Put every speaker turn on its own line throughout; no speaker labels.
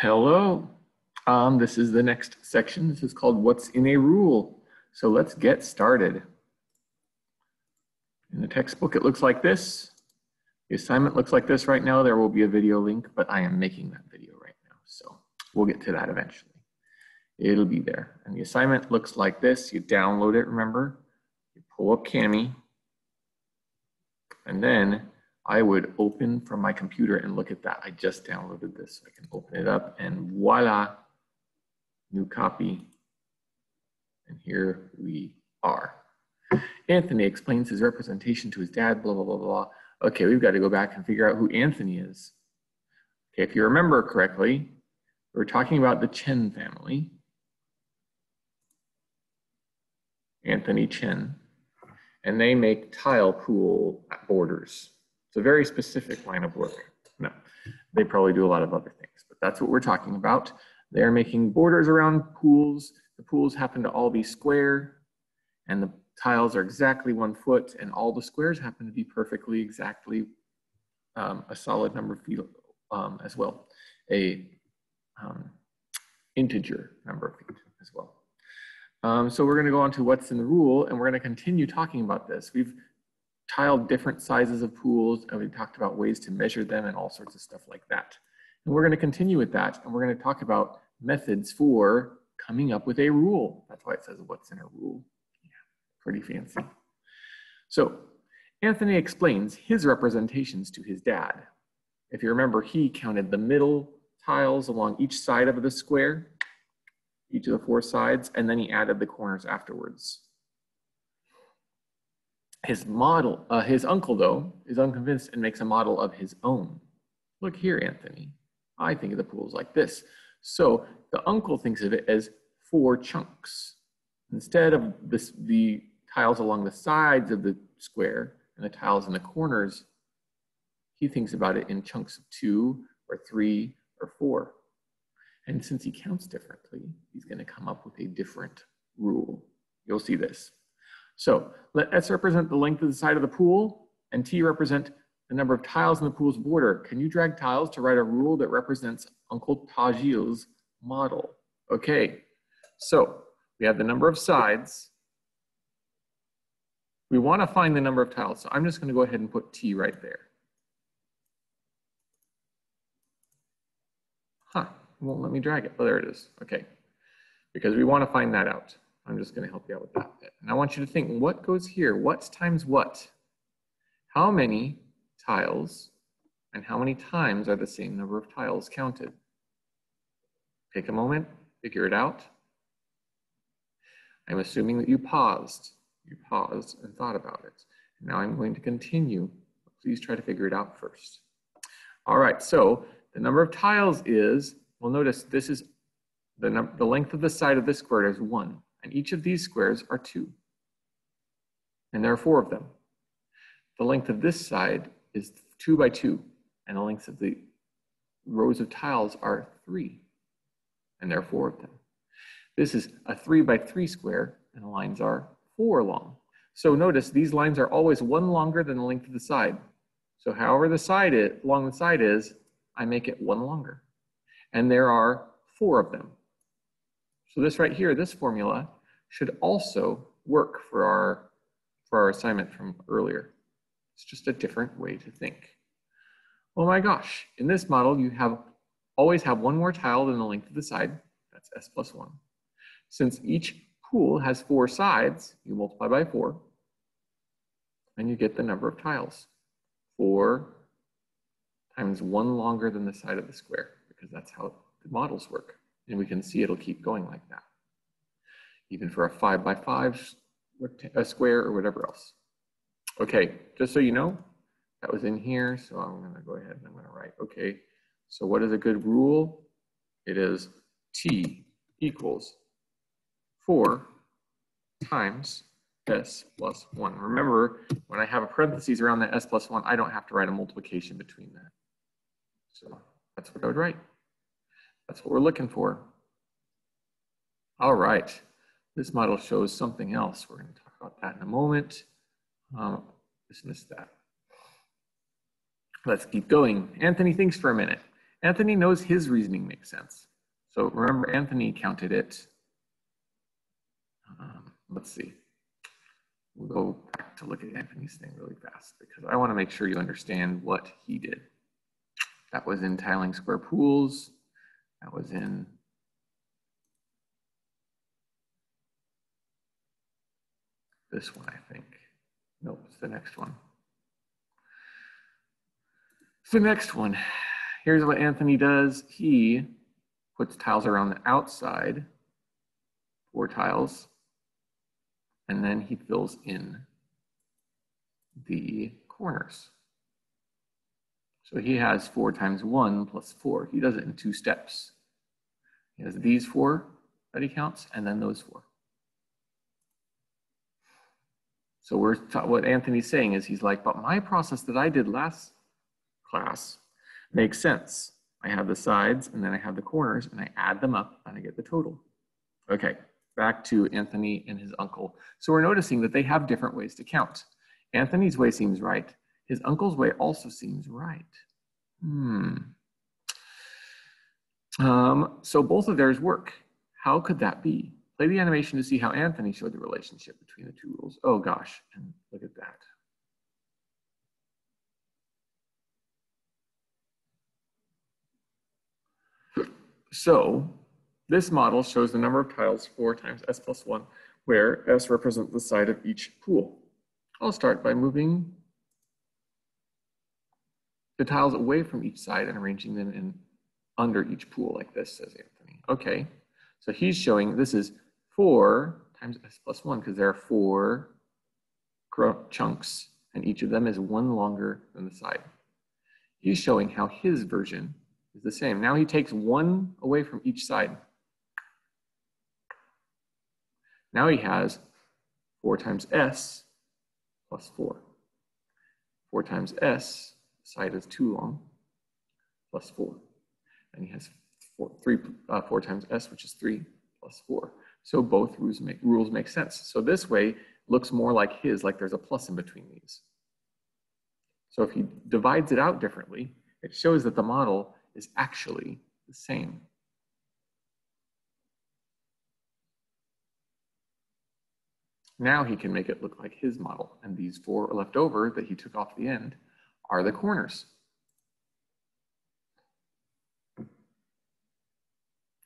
Hello. Um, this is the next section. This is called What's in a Rule. So let's get started. In the textbook, it looks like this. The assignment looks like this right now. There will be a video link, but I am making that video right now. So we'll get to that eventually. It'll be there. And the assignment looks like this. You download it, remember? You pull up Kami. And then I would open from my computer and look at that. I just downloaded this. So I can open it up and voila, new copy. And here we are. Anthony explains his representation to his dad, blah, blah, blah, blah. Okay, we've got to go back and figure out who Anthony is. Okay, if you remember correctly, we're talking about the Chen family. Anthony Chen. And they make tile pool borders. It's a very specific line of work. No, they probably do a lot of other things, but that's what we're talking about. They're making borders around pools. The pools happen to all be square, and the tiles are exactly one foot, and all the squares happen to be perfectly exactly um, a solid number of feet um, as well, a um, integer number of feet as well. Um, so we're going to go on to what's in the rule, and we're going to continue talking about this. We've tiled different sizes of pools, and we talked about ways to measure them and all sorts of stuff like that. And we're going to continue with that, and we're going to talk about methods for coming up with a rule. That's why it says what's in a rule. Yeah, pretty fancy. So Anthony explains his representations to his dad. If you remember, he counted the middle tiles along each side of the square, each of the four sides, and then he added the corners afterwards. His model, uh, his uncle though, is unconvinced and makes a model of his own. Look here, Anthony. I think of the pools like this. So the uncle thinks of it as four chunks. Instead of this, the tiles along the sides of the square and the tiles in the corners, he thinks about it in chunks of two or three or four. And since he counts differently, he's going to come up with a different rule. You'll see this. So let S represent the length of the side of the pool and T represent the number of tiles in the pool's border. Can you drag tiles to write a rule that represents Uncle Tajil's model? Okay, so we have the number of sides. We want to find the number of tiles. So I'm just going to go ahead and put T right there. Huh, won't let me drag it. Oh, there it is. Okay, because we want to find that out. I'm just going to help you out with that bit. And I want you to think, what goes here? What's times what? How many tiles and how many times are the same number of tiles counted? Take a moment, figure it out. I'm assuming that you paused. You paused and thought about it. Now I'm going to continue. Please try to figure it out first. All right, so the number of tiles is, well, notice this is the, the length of the side of this square is one and each of these squares are two. And there are four of them. The length of this side is two by two, and the length of the rows of tiles are three, and there are four of them. This is a three by three square, and the lines are four long. So notice these lines are always one longer than the length of the side. So however the side is, along the side is, I make it one longer. And there are four of them. So this right here, this formula, should also work for our, for our assignment from earlier. It's just a different way to think. Oh my gosh, in this model, you have always have one more tile than the length of the side. That's S plus one. Since each pool has four sides, you multiply by four, and you get the number of tiles. Four times one longer than the side of the square, because that's how the models work. And we can see it'll keep going like that, even for a five by five a square or whatever else. Okay, just so you know, that was in here. So I'm gonna go ahead and I'm gonna write, okay, so what is a good rule? It is T equals four times S plus one. Remember, when I have a parentheses around that S plus one, I don't have to write a multiplication between that. So that's what I would write. That's what we're looking for. All right, this model shows something else. We're gonna talk about that in a moment. Um, just missed that. Let's keep going. Anthony thinks for a minute. Anthony knows his reasoning makes sense. So remember, Anthony counted it. Um, let's see. We'll go back to look at Anthony's thing really fast because I want to make sure you understand what he did. That was in tiling square pools. That was in this one, I think. Nope, it's the next one. It's the next one. Here's what Anthony does. He puts tiles around the outside, four tiles, and then he fills in the corners. So he has four times one plus four. He does it in two steps. He has these four that he counts, and then those four. So we're what Anthony's saying is he's like, but my process that I did last class makes sense. I have the sides and then I have the corners and I add them up and I get the total. Okay, back to Anthony and his uncle. So we're noticing that they have different ways to count. Anthony's way seems right. His uncle's way also seems right. Hmm. Um, so both of theirs work. How could that be? Play the animation to see how Anthony showed the relationship between the two rules. Oh gosh, and look at that. So this model shows the number of tiles 4 times s plus 1, where s represents the side of each pool. I'll start by moving the tiles away from each side and arranging them in under each pool like this, says Anthony. Okay, so he's showing this is 4 times s plus 1 because there are four chunks and each of them is one longer than the side. He's showing how his version is the same. Now he takes one away from each side. Now he has 4 times s plus 4. 4 times s, side is too long, plus 4. And he has four, three, uh, 4 times s, which is 3, plus 4. So both rules make, rules make sense. So this way looks more like his, like there's a plus in between these. So if he divides it out differently, it shows that the model is actually the same. Now he can make it look like his model, and these four are left over that he took off the end are the corners.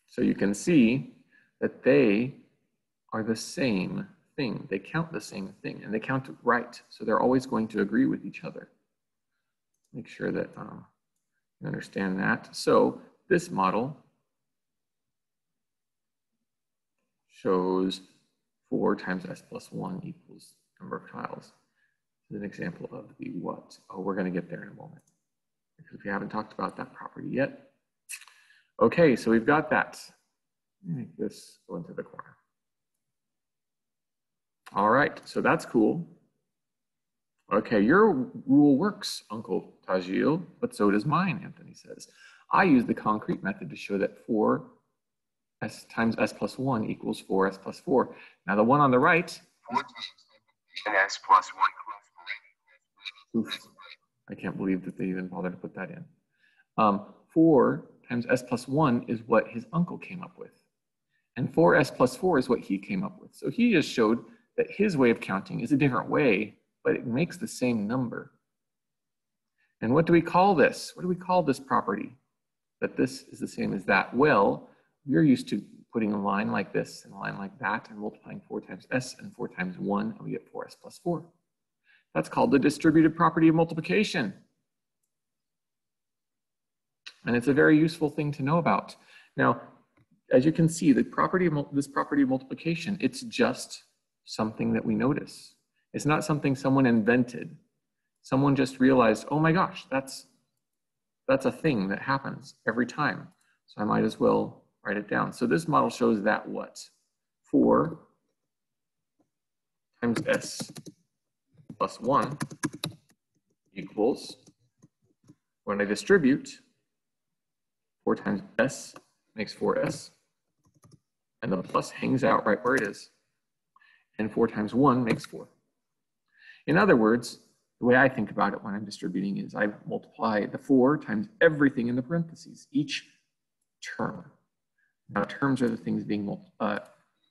So you can see that they are the same thing. They count the same thing, and they count right. So they're always going to agree with each other. Make sure that um, understand that. So this model shows 4 times s plus 1 equals number of tiles. Is an example of the what. Oh, we're going to get there in a moment because we haven't talked about that property yet. Okay, so we've got that. Make this go into the corner. All right, so that's cool. Okay, your rule works, Uncle Tajil, but so does mine, Anthony says. I use the concrete method to show that 4 s times s plus 1 equals 4s plus 4. Now the one on the right,
plus
1 oof, I can't believe that they even bothered to put that in. Um, 4 times s plus 1 is what his uncle came up with. And 4s plus 4 is what he came up with. So he just showed that his way of counting is a different way but it makes the same number. And what do we call this? What do we call this property? That this is the same as that? Well, we're used to putting a line like this and a line like that and multiplying 4 times s and 4 times 1, and we get 4s plus 4. That's called the distributive property of multiplication. And it's a very useful thing to know about. Now, as you can see, the property of, this property of multiplication, it's just something that we notice. It's not something someone invented. Someone just realized, oh my gosh, that's, that's a thing that happens every time. So I might as well write it down. So this model shows that what? 4 times s plus 1 equals, when I distribute, 4 times s makes 4s, and the plus hangs out right where it is. And 4 times 1 makes 4. In other words, The way I think about it when I'm distributing is I multiply the four times everything in the parentheses, each term. Now terms are the things being uh,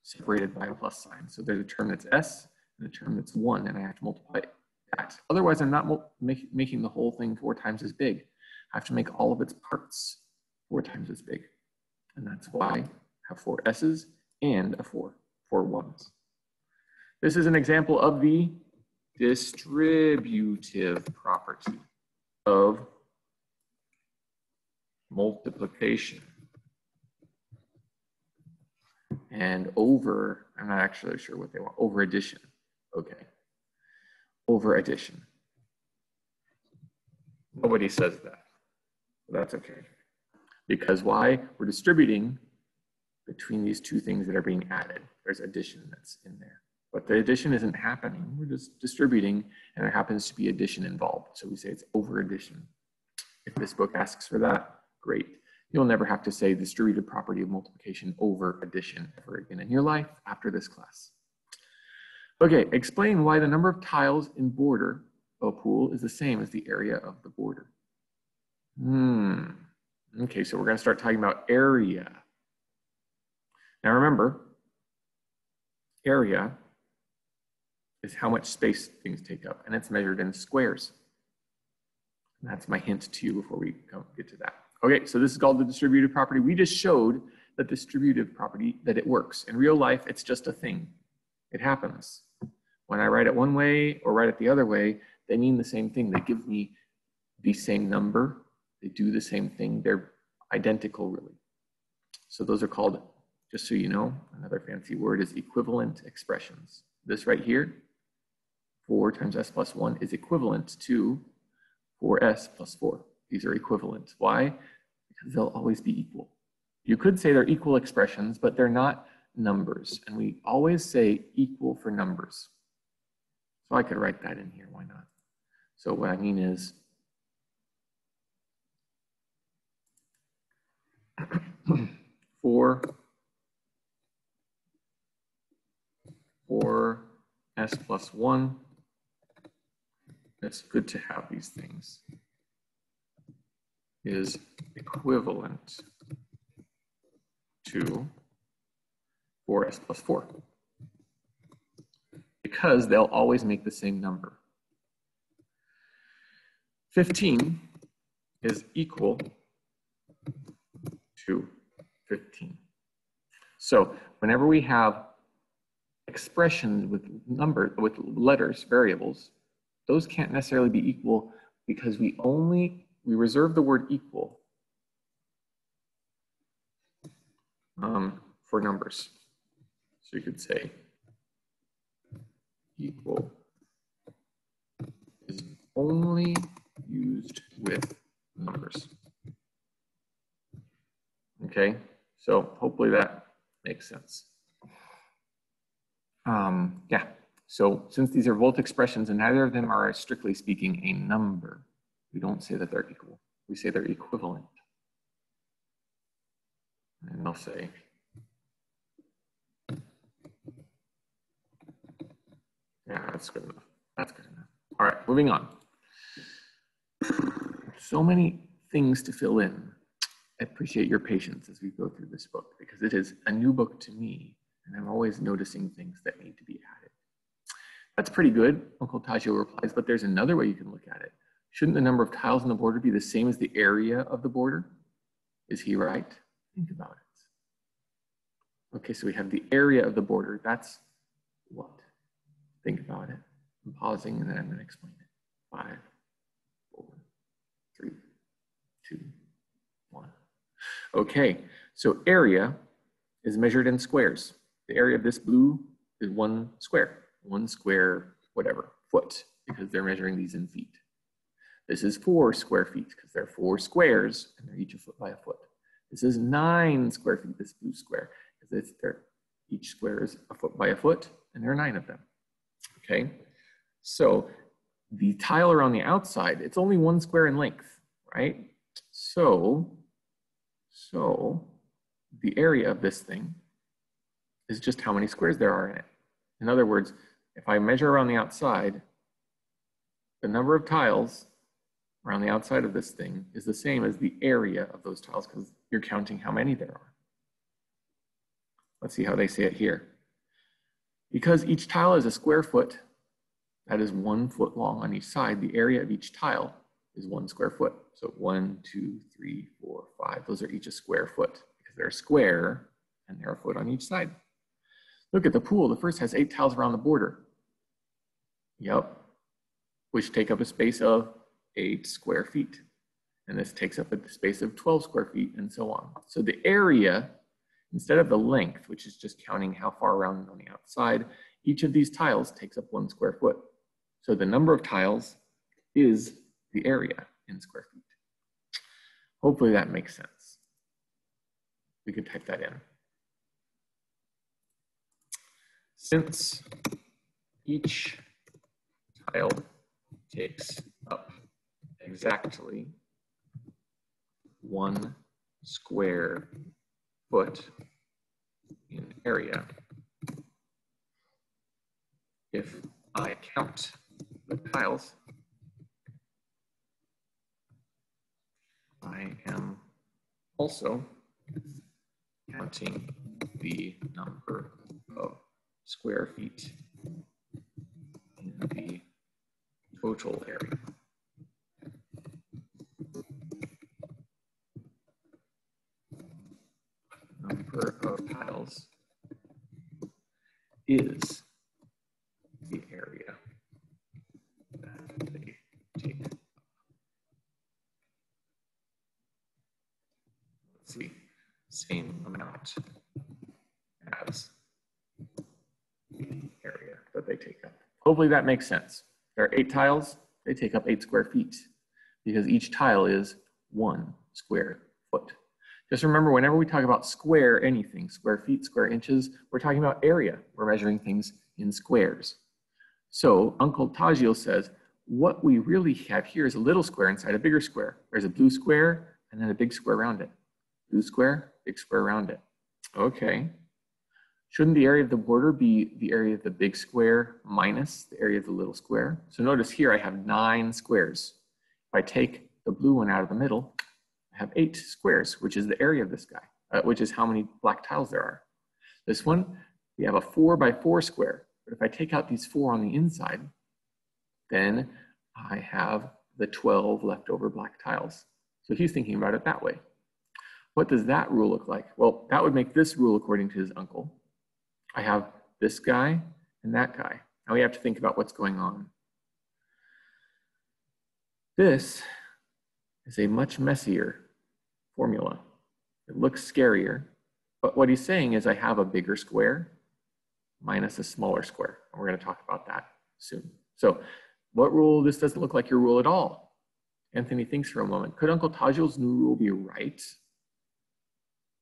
separated by a plus sign. So there's a term that's s and a term that's one, and I have to multiply that. Otherwise, I'm not make, making the whole thing four times as big. I have to make all of its parts four times as big. And that's why I have four s's and a four, four ones. This is an example of the distributive property of multiplication. And over, I'm not actually sure what they want, over addition. Okay. Over addition. Nobody says that. That's okay. Because why? We're distributing between these two things that are being added. There's addition that's in there. But the addition isn't happening. We're just distributing and there happens to be addition involved. So we say it's over addition. If this book asks for that, great. You'll never have to say distributive property of multiplication over addition ever again in your life after this class. Okay, explain why the number of tiles in border of a pool is the same as the area of the border. Hmm. Okay, so we're going to start talking about area. Now remember, area is how much space things take up, and it's measured in squares. And that's my hint to you before we get to that. Okay, so this is called the distributive property. We just showed the distributive property that it works. In real life, it's just a thing. It happens. When I write it one way or write it the other way, they mean the same thing. They give me the same number. They do the same thing. They're identical, really. So those are called, just so you know, another fancy word is equivalent expressions. This right here, 4 times s plus 1 is equivalent to 4s plus 4. These are equivalent. Why? Because they'll always be equal. You could say they're equal expressions, but they're not numbers. And we always say equal for numbers. So I could write that in here, why not? So what I mean is, four, four s plus one. It's good to have these things is equivalent to 4s plus 4 because they'll always make the same number. 15 is equal to 15. So whenever we have expressions with number with letters, variables, those can't necessarily be equal because we only we reserve the word equal um, for numbers. So you could say equal is only used with numbers. Okay, so hopefully that makes sense. Um, yeah, so since these are both expressions and neither of them are strictly speaking a number, we don't say that they're equal. We say they're equivalent. And I'll say, yeah, that's good enough. That's good enough. All right, moving on. So many things to fill in. I appreciate your patience as we go through this book because it is a new book to me and I'm always noticing things that need to be added. That's pretty good, Uncle Tajil replies, but there's another way you can look at it. Shouldn't the number of tiles in the border be the same as the area of the border? Is he right? Think about it. Okay, so we have the area of the border. That's what? Think about it. I'm pausing and then I'm going to explain it. Five, four, three, two, one. Okay, so area is measured in squares. The area of this blue is one square, one square, whatever, foot, because they're measuring these in feet. This is four square feet because they're four squares and they're each a foot by a foot. This is nine square feet, this blue square, because each square is a foot by a foot and there are nine of them. Okay, so the tile around the outside, it's only one square in length, right? So, so the area of this thing is just how many squares there are in it. In other words, if I measure around the outside, the number of tiles around the outside of this thing is the same as the area of those tiles because you're counting how many there are. Let's see how they say it here. Because each tile is a square foot, that is one foot long on each side, the area of each tile is one square foot. So one, two, three, four, five, those are each a square foot because they're square and they're a foot on each side. Look at the pool. The first has eight tiles around the border. Yep. Which take up a space of eight square feet. And this takes up a space of 12 square feet and so on. So the area, instead of the length, which is just counting how far around on the outside, each of these tiles takes up one square foot. So the number of tiles is the area in square feet. Hopefully that makes sense. We could type that in. Since each tile takes up exactly one square foot in area, if I count the tiles, I am also counting the number of square feet in the total area. Is the area that they take. Let's see, same amount as the area that they take up. Hopefully that makes sense. There are eight tiles, they take up eight square feet because each tile is one square foot. Just remember, whenever we talk about square anything, square feet, square inches, we're talking about area. We're measuring things in squares. So Uncle Tajil says, what we really have here is a little square inside a bigger square. There's a blue square and then a big square around it. Blue square, big square around it. Okay. Shouldn't the area of the border be the area of the big square minus the area of the little square? So notice here I have nine squares. If I take the blue one out of the middle, have eight squares, which is the area of this guy, uh, which is how many black tiles there are. This one, we have a four by four square. But if I take out these four on the inside, then I have the 12 leftover black tiles. So he's thinking about it that way. What does that rule look like? Well, that would make this rule according to his uncle. I have this guy and that guy. Now we have to think about what's going on. This is a much messier formula. It looks scarier, but what he's saying is I have a bigger square minus a smaller square. And we're going to talk about that soon. So what rule? This doesn't look like your rule at all. Anthony thinks for a moment. Could Uncle Tajil's new rule be right?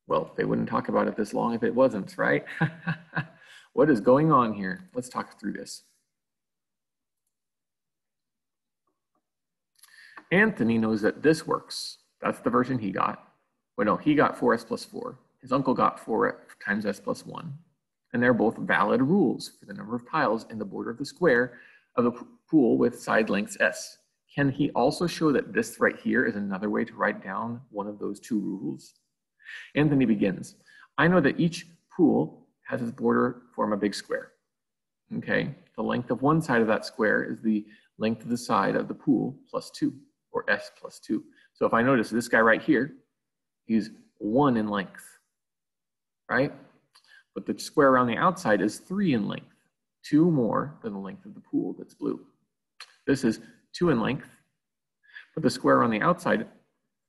Well, they wouldn't talk about it this long if it wasn't, right? what is going on here? Let's talk through this. Anthony knows that this works. That's the version he got. Well, no, he got 4s plus 4. His uncle got 4 times s plus 1. And they're both valid rules for the number of tiles in the border of the square of the pool with side lengths s. Can he also show that this right here is another way to write down one of those two rules? Anthony begins. I know that each pool has its border form a big square. Okay, the length of one side of that square is the length of the side of the pool plus two, or s plus two. So if I notice this guy right here, he's one in length, right? But the square around the outside is three in length, two more than the length of the pool that's blue. This is two in length, but the square on the outside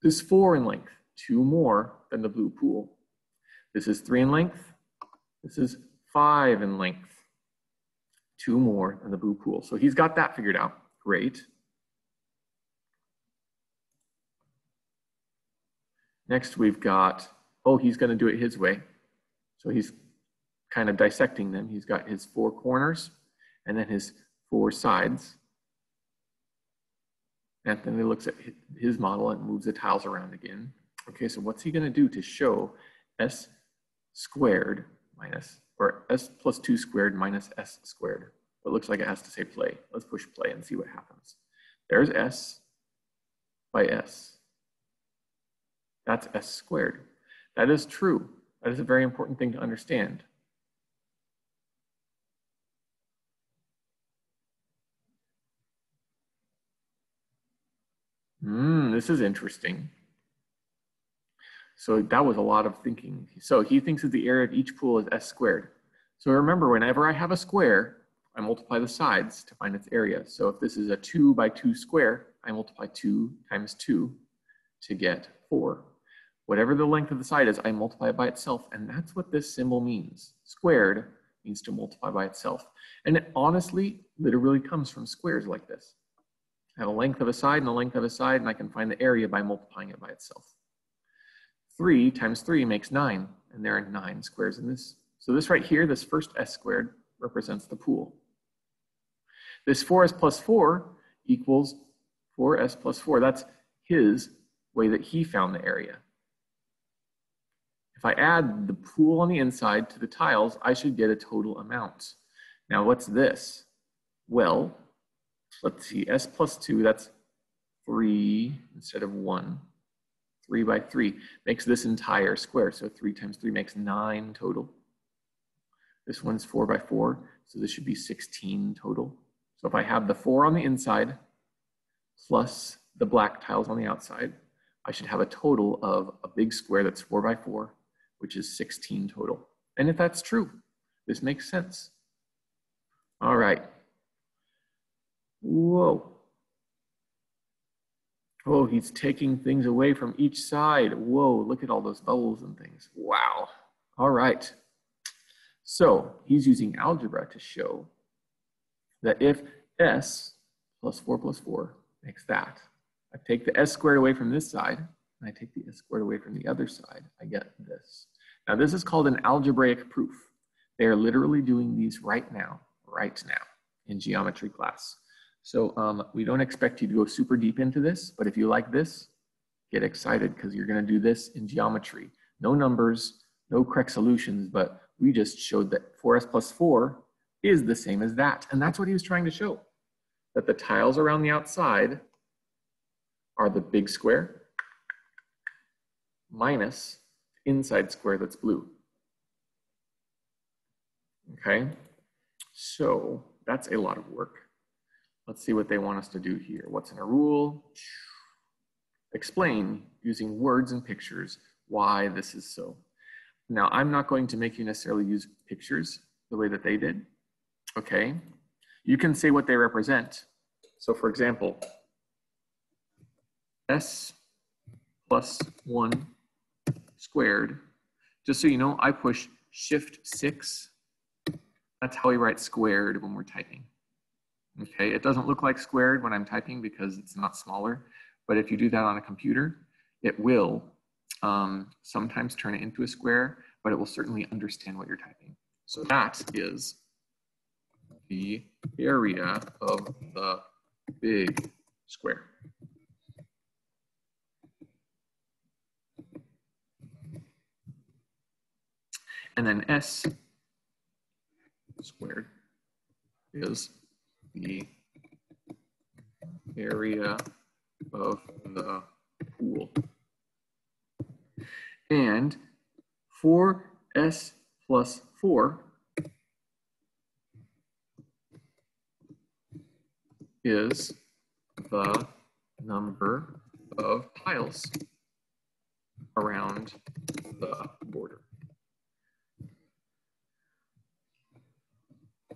is four in length, two more than the blue pool. This is three in length. This is five in length, two more than the blue pool. So he's got that figured out. Great. Next, we've got, oh, he's going to do it his way. So he's kind of dissecting them. He's got his four corners and then his four sides. And then he looks at his model and moves the tiles around again. Okay, so what's he going to do to show s squared minus, or s plus 2 squared minus s squared? It looks like it has to say play. Let's push play and see what happens. There's S by S. That's S squared. That is true. That is a very important thing to understand. Hmm, this is interesting. So that was a lot of thinking. So he thinks that the area of each pool is S squared. So remember, whenever I have a square, I multiply the sides to find its area. So if this is a two by two square, I multiply two times two to get four. Whatever the length of the side is, I multiply it by itself. And that's what this symbol means. Squared means to multiply by itself. And it honestly literally comes from squares like this. I have a length of a side and a length of a side, and I can find the area by multiplying it by itself. 3 times 3 makes 9, and there are 9 squares in this. So this right here, this first s squared, represents the pool. This four 4s plus 4 equals 4s plus 4. That's his way that he found the area. If I add the pool on the inside to the tiles, I should get a total amount. Now what's this? Well, let's see, s plus 2, that's 3 instead of 1. 3 by 3 makes this entire square. So 3 times 3 makes 9 total. This one's 4 by 4, so this should be 16 total. So if I have the 4 on the inside plus the black tiles on the outside, I should have a total of a big square that's 4 by 4, which is 16 total. And if that's true, this makes sense. All right. Whoa. Oh, he's taking things away from each side. Whoa, look at all those bubbles and things. Wow. All right. So he's using algebra to show that if s plus 4 plus 4 makes that, I take the s squared away from this side, and I take the s squared away from the other side, I get this. Now this is called an algebraic proof. They are literally doing these right now, right now in geometry class. So um, we don't expect you to go super deep into this, but if you like this, get excited because you're going to do this in geometry. No numbers, no correct solutions, but we just showed that 4s plus 4 is the same as that. And that's what he was trying to show, that the tiles around the outside are the big square minus inside square that's blue. Okay, so that's a lot of work. Let's see what they want us to do here. What's in a rule? Explain using words and pictures why this is so. Now, I'm not going to make you necessarily use pictures the way that they did, okay? You can say what they represent. So for example, S plus one squared, just so you know, I push shift six. That's how we write squared when we're typing. Okay, it doesn't look like squared when I'm typing because it's not smaller, but if you do that on a computer, it will um, sometimes turn it into a square, but it will certainly understand what you're typing. So that is the area of the big square. And then S squared is the area of the pool. And 4s plus 4 is the number of tiles around the border.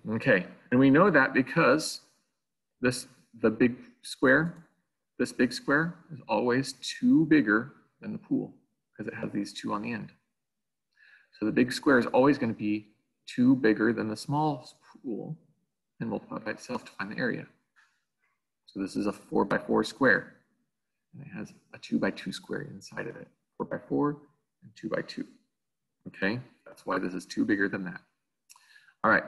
Okay, and we know that because this, the big square, this big square is always two bigger than the pool because it has these two on the end. So the big square is always going to be two bigger than the small pool and multiply by itself to find the area. So this is a four by four square and it has a two by two square inside of it. Four by four and two by two. Okay, that's why this is two bigger than that. All right,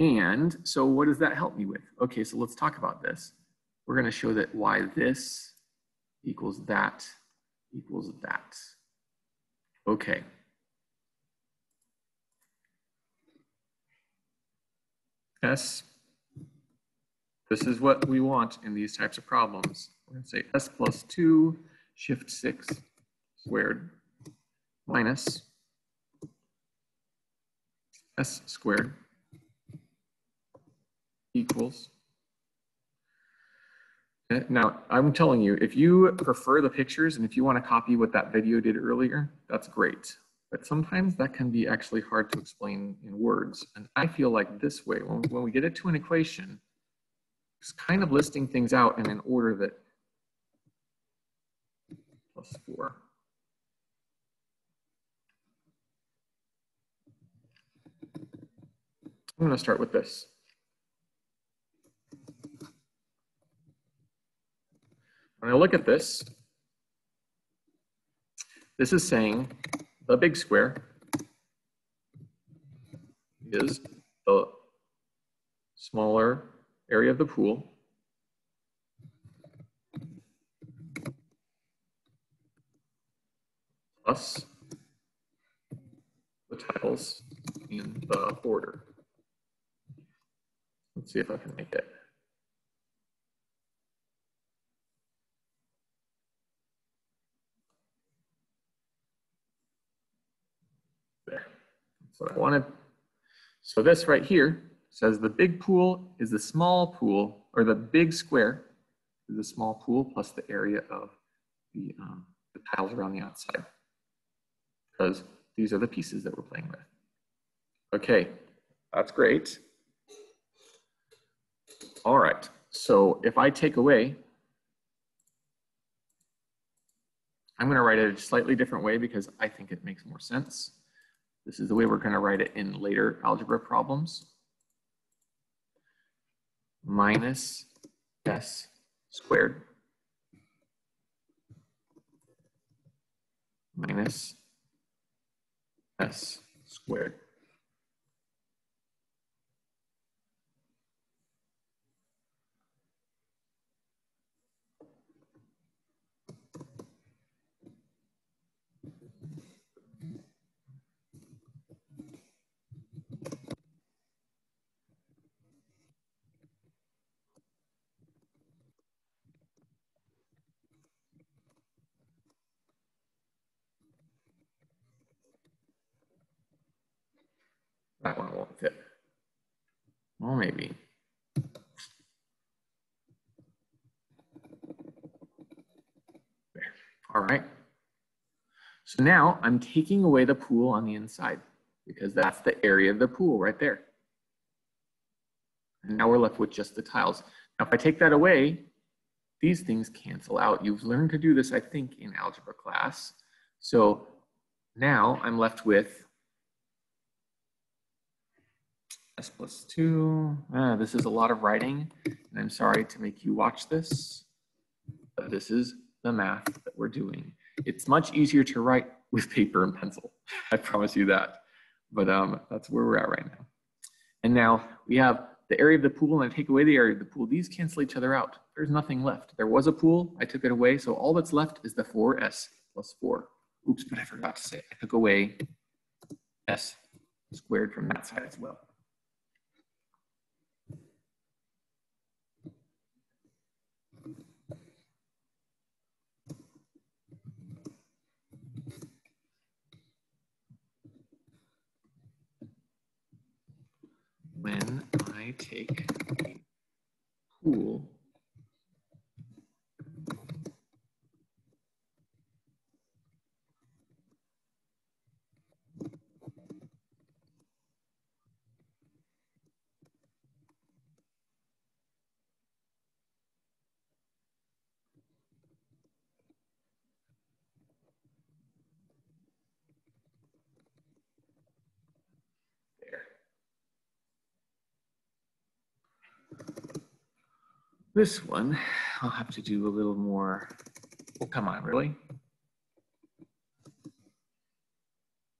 and so what does that help me with? Okay, so let's talk about this. We're gonna show that y this equals that equals that. Okay. S This is what we want in these types of problems. We're going to say s plus 2 shift 6 squared minus s squared equals. Now, I'm telling you, if you prefer the pictures and if you want to copy what that video did earlier, that's great. But sometimes that can be actually hard to explain in words. And I feel like this way, when, when we get it to an equation, it's kind of listing things out in an order that plus four. I'm going to start with this. When I look at this, this is saying the big square is the smaller area of the pool plus the tiles in the border. Let's see if I can make it. There, what I wanted. So this right here says the big pool is the small pool, or the big square is the small pool plus the area of the, um, the tiles around the outside. Because these are the pieces that we're playing with. Okay, that's great. All right, so if I take away, I'm gonna write it a slightly different way because I think it makes more sense. This is the way we're gonna write it in later algebra problems. Minus s squared minus s squared. That one won't fit. Well, maybe. There. All right. So now I'm taking away the pool on the inside because that's the area of the pool right there. And now we're left with just the tiles. Now, if I take that away, these things cancel out. You've learned to do this, I think, in algebra class. So now I'm left with s plus 2. Ah, this is a lot of writing, and I'm sorry to make you watch this, but this is the math that we're doing. It's much easier to write with paper and pencil. I promise you that. But um, that's where we're at right now. And now we have the area of the pool, and I take away the area of the pool. These cancel each other out. There's nothing left. There was a pool, I took it away, so all that's left is the 4s plus 4. Oops, but I forgot to say, I took away s squared from that side as well. When I take a pool there. This one, I'll have to do a little more. Oh, come on, really?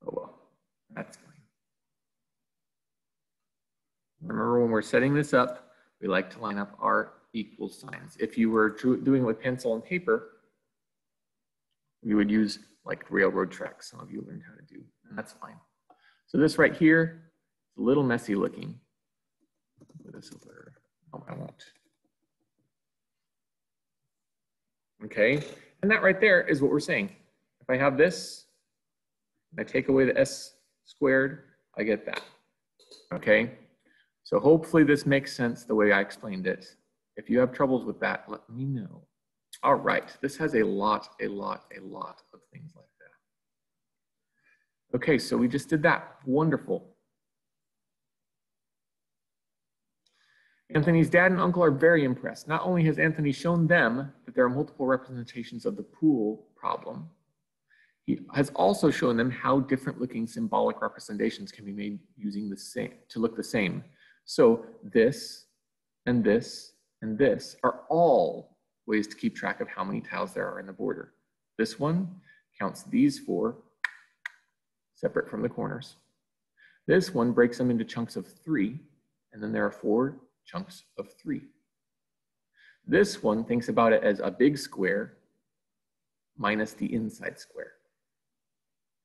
Oh, well, that's fine. Remember when we're setting this up, we like to line up our equal signs. If you were doing it with pencil and paper, we would use like railroad tracks. Some of you learned how to do, and that's fine. So this right here, it's a little messy looking. Put this over. Oh, I won't. Okay, and that right there is what we're saying. If I have this, I take away the s squared, I get that. Okay, so hopefully this makes sense the way I explained it. If you have troubles with that, let me know. All right, this has a lot, a lot, a lot of things like that. Okay, so we just did that. Wonderful. Anthony's dad and uncle are very impressed. Not only has Anthony shown them that there are multiple representations of the pool problem, he has also shown them how different looking symbolic representations can be made using the same to look the same. So this and this and this are all ways to keep track of how many tiles there are in the border. This one counts these four separate from the corners. This one breaks them into chunks of three, and then there are four chunks of three. This one thinks about it as a big square minus the inside square.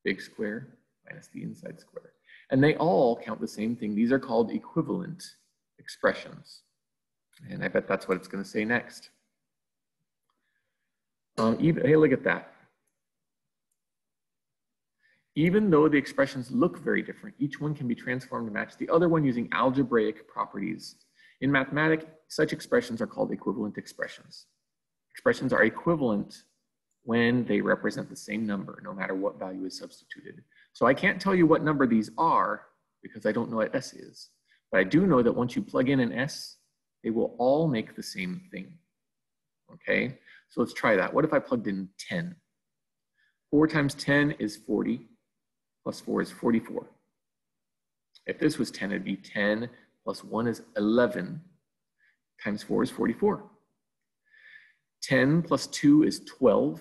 Big square minus the inside square. And they all count the same thing. These are called equivalent expressions. And I bet that's what it's going to say next. Um, even, hey, look at that. Even though the expressions look very different, each one can be transformed to match the other one using algebraic properties in mathematics, such expressions are called equivalent expressions. Expressions are equivalent when they represent the same number, no matter what value is substituted. So I can't tell you what number these are because I don't know what S is. But I do know that once you plug in an S, they will all make the same thing. Okay, so let's try that. What if I plugged in 10? 4 times 10 is 40, plus 4 is 44. If this was 10, it'd be 10 plus 1 is 11, times 4 is 44. 10 plus 2 is 12,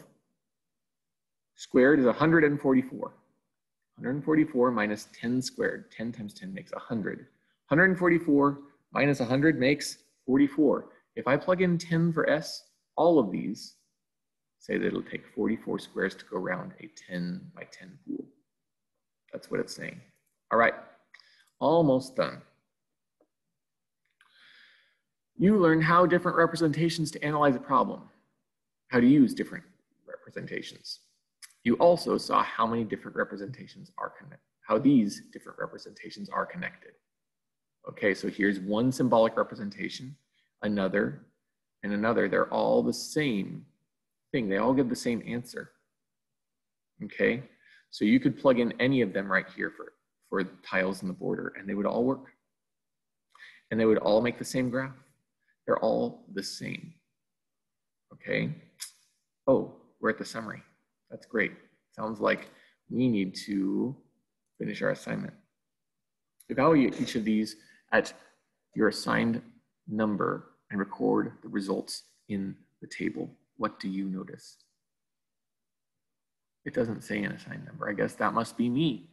squared is 144. 144 minus 10 squared, 10 times 10 makes 100. 144 minus 100 makes 44. If I plug in 10 for S, all of these say that it'll take 44 squares to go around a 10 by 10 pool. That's what it's saying. All right, almost done. You learn how different representations to analyze a problem, how to use different representations. You also saw how many different representations are connected, how these different representations are connected. Okay, so here's one symbolic representation, another, and another. They're all the same thing. They all give the same answer. Okay, so you could plug in any of them right here for, for tiles in the border and they would all work. And they would all make the same graph. They're all the same. Okay. Oh, we're at the summary. That's great. Sounds like we need to finish our assignment. Evaluate each of these at your assigned number and record the results in the table. What do you notice? It doesn't say an assigned number. I guess that must be me.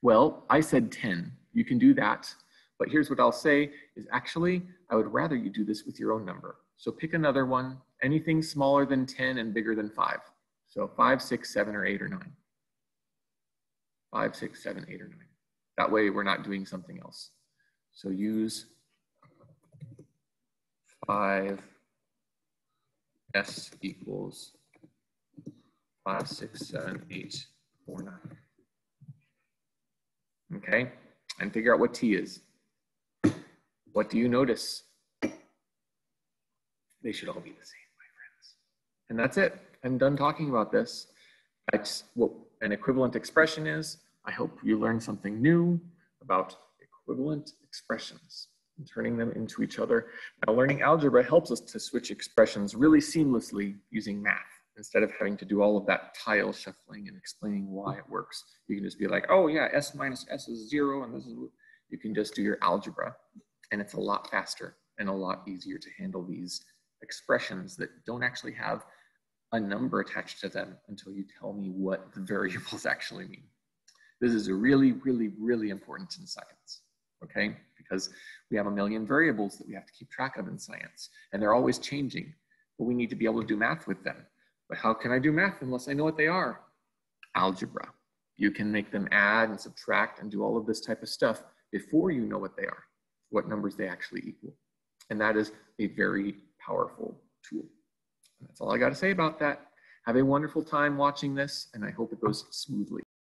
Well, I said 10. You can do that. But here's what I'll say is actually, I would rather you do this with your own number. So pick another one, anything smaller than 10 and bigger than 5. So 5, 6, 7, or 8, or 9. 5, 6, 7, 8, or 9. That way we're not doing something else. So use 5 s equals 5, 6, 7, 8, 4, 9. Okay, and figure out what t is. What do you notice? They should all be the same, my friends. And that's it. I'm done talking about this. That's what an equivalent expression is. I hope you learned something new about equivalent expressions and turning them into each other. Now, learning algebra helps us to switch expressions really seamlessly using math. Instead of having to do all of that tile shuffling and explaining why it works, you can just be like, oh yeah, s minus s is zero, and this is, you can just do your algebra and it's a lot faster and a lot easier to handle these expressions that don't actually have a number attached to them until you tell me what the variables actually mean. This is a really, really, really important in science, okay? Because we have a million variables that we have to keep track of in science, and they're always changing, but we need to be able to do math with them. But how can I do math unless I know what they are? Algebra. You can make them add and subtract and do all of this type of stuff before you know what they are what numbers they actually equal. And that is a very powerful tool. That's all I got to say about that. Have a wonderful time watching this, and I hope it goes smoothly.